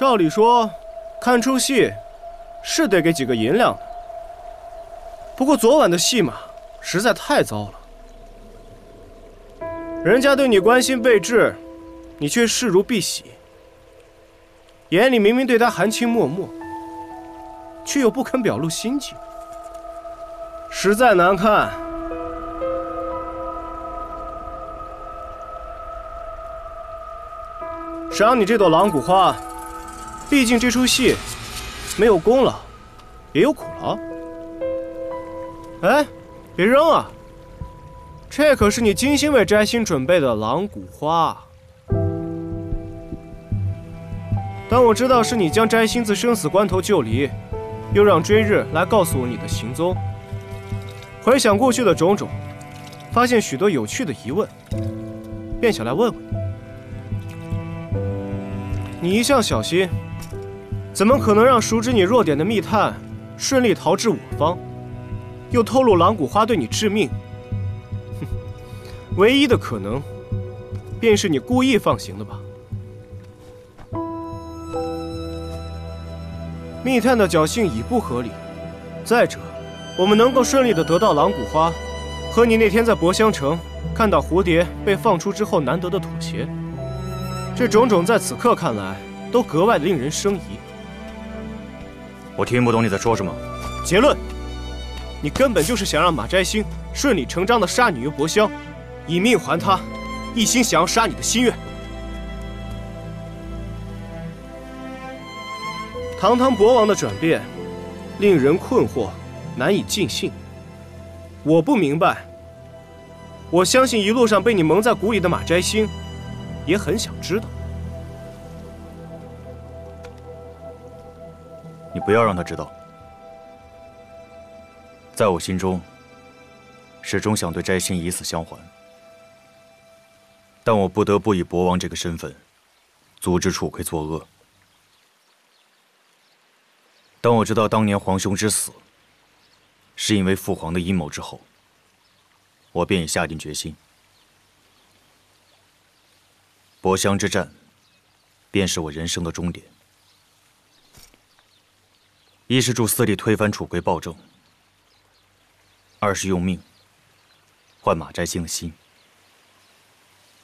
照理说，看出戏是得给几个银两的。不过昨晚的戏码实在太糟了，人家对你关心备至，你却视如敝屣，眼里明明对他含情脉脉，却又不肯表露心迹，实在难看。赏你这朵狼骨花，毕竟这出戏没有功劳，也有苦劳。哎，别扔啊！这可是你精心为摘星准备的狼骨花。当我知道是你将摘星自生死关头救离，又让追日来告诉我你的行踪，回想过去的种种，发现许多有趣的疑问，便想来问问你。你一向小心，怎么可能让熟知你弱点的密探顺利逃至我方？又透露狼骨花对你致命，哼，唯一的可能，便是你故意放行的吧？密探的侥幸已不合理。再者，我们能够顺利的得到狼骨花，和你那天在博香城看到蝴蝶被放出之后难得的妥协，这种种在此刻看来都格外令人生疑。我听不懂你在说什么。结论。你根本就是想让马摘星顺理成章的杀你于博香，以命还他，一心想要杀你的心愿。堂堂博王的转变，令人困惑，难以尽信。我不明白，我相信一路上被你蒙在鼓里的马摘星，也很想知道。不要让他知道。在我心中，始终想对摘星以死相还，但我不得不以博王这个身份，阻止楚葵作恶。当我知道当年皇兄之死，是因为父皇的阴谋之后，我便已下定决心，博湘之战，便是我人生的终点。一是助司隶推翻楚奎暴政。二是用命换马摘星的心，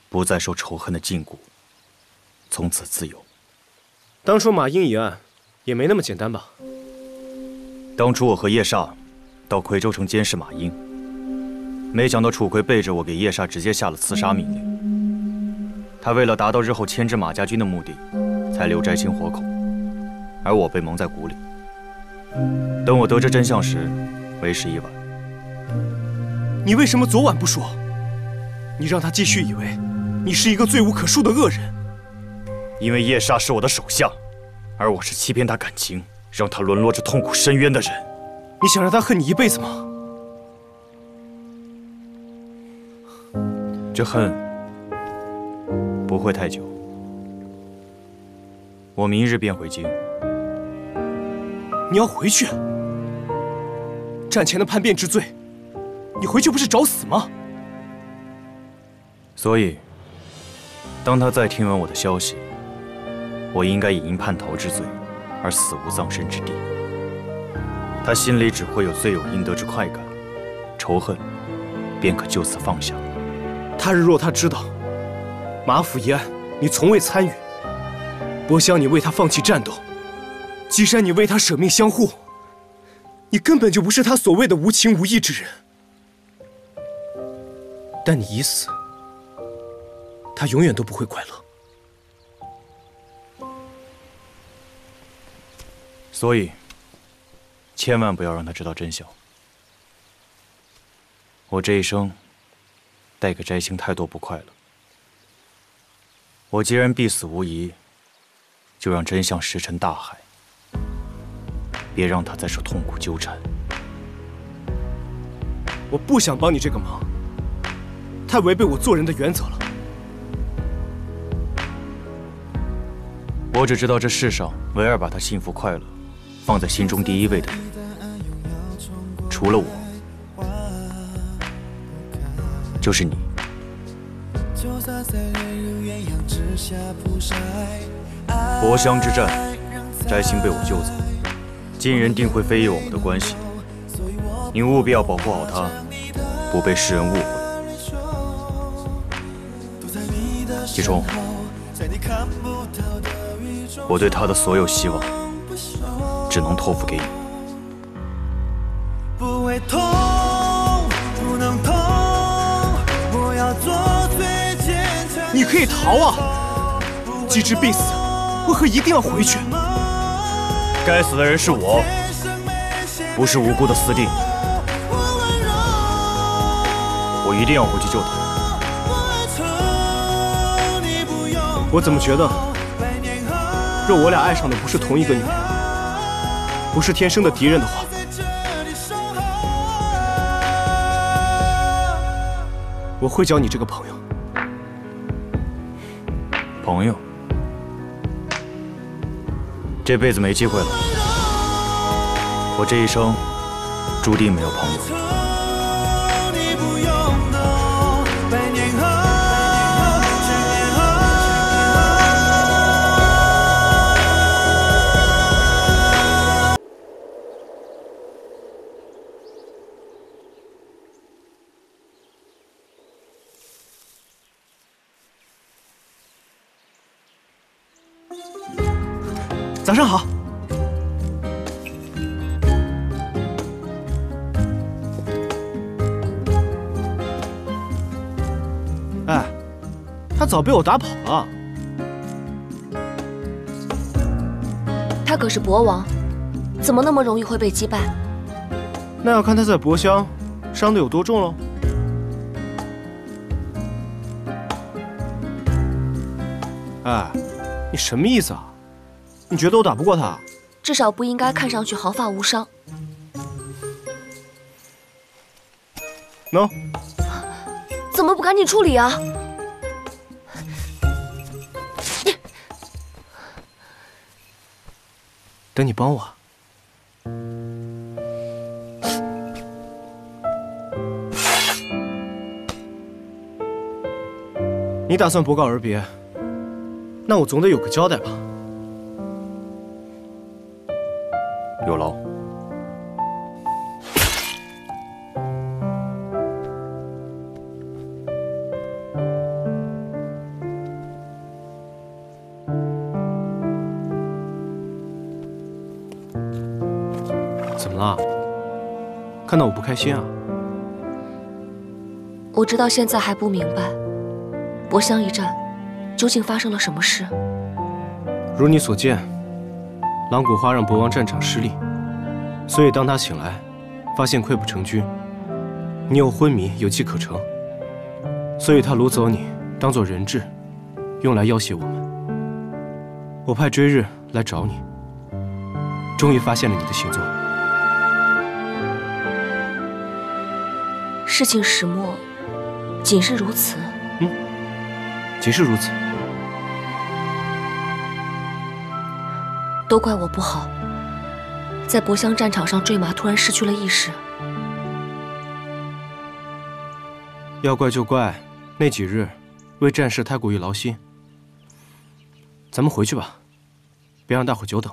不再受仇恨的禁锢，从此自由。当初马英一案也没那么简单吧？当初我和叶煞到夔州城监视马英，没想到楚奎背着我给叶煞直接下了刺杀命令。他为了达到日后牵制马家军的目的，才留摘星活口，而我被蒙在鼓里。等我得知真相时，为时已晚。你为什么昨晚不说？你让他继续以为你是一个罪无可恕的恶人。因为夜煞是我的手下，而我是欺骗他感情，让他沦落至痛苦深渊的人。你想让他恨你一辈子吗？这恨不会太久。我明日便回京。你要回去？战前的叛变之罪？你回去不是找死吗？所以，当他再听闻我的消息，我应该以因叛逃之罪而死无葬身之地，他心里只会有罪有应得之快感，仇恨便可就此放下。他日若他知道马府一案你从未参与，博湘你为他放弃战斗，岐山你为他舍命相护，你根本就不是他所谓的无情无义之人。但你已死，他永远都不会快乐。所以，千万不要让他知道真相。我这一生带给摘星太多不快乐。我既然必死无疑，就让真相石沉大海，别让他再受痛苦纠缠。我不想帮你这个忙。太违背我做人的原则了。我只知道这世上唯二把他幸福快乐放在心中第一位的人，除了我，就是你。就在在烈日鸳鸯之下博香之战，摘星被我救走，晋人定会非议我们的关系。你务必要保护好他，不被世人误会。季冲，我对他的所有希望，只能托付给你。你可以逃啊！机智必死，为何一定要回去？该死的人是我，不是无辜的四弟。我一定要回去救他。我怎么觉得，若我俩爱上的不是同一个女人，不是天生的敌人的话，我会交你这个朋友。朋友，这辈子没机会了。我这一生注定没有朋友。上好。哎，他早被我打跑了。他可是博王，怎么那么容易会被击败？那要看他在博乡伤的有多重喽。哎，你什么意思啊？你觉得我打不过他？至少不应该看上去毫发无伤。喏，怎么不赶紧处理啊？等你帮我。你打算不告而别？那我总得有个交代吧。有劳。怎么了？看到我不开心啊？我直到现在还不明白，博香一战究竟发生了什么事。如你所见。狼骨花让博王战场失利，所以当他醒来，发现溃不成军，你又昏迷，有机可乘，所以他掳走你，当做人质，用来要挟我们。我派追日来找你，终于发现了你的行踪。事情始末仅是如此？嗯，仅是如此。都怪我不好，在博乡战场上坠马，突然失去了意识。要怪就怪那几日为战事太过于劳心。咱们回去吧，别让大伙久等。